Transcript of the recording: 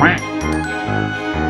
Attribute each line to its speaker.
Speaker 1: Quack.